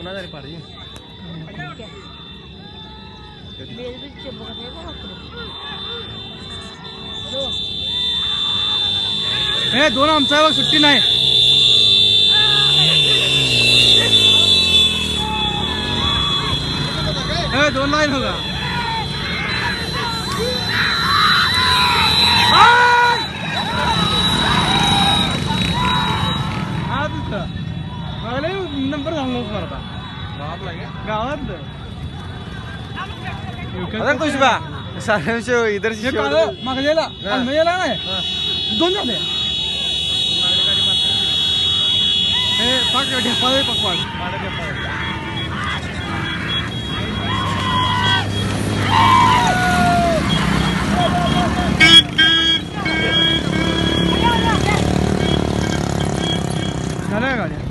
पुन्हा झाली पाडी हे। दोन आमचा बघ सुट्टी नाही हे। दोन लाईन हो का हा तुझं अगले नंबर सांगलो स्पर्धा गावात आता पुष्पा सारांशो इधर से काल मागलेला अलमेला नाही दोन झाले हे पाक ढेपा दे पकवान माडा ढेपा झाल्या गाड्या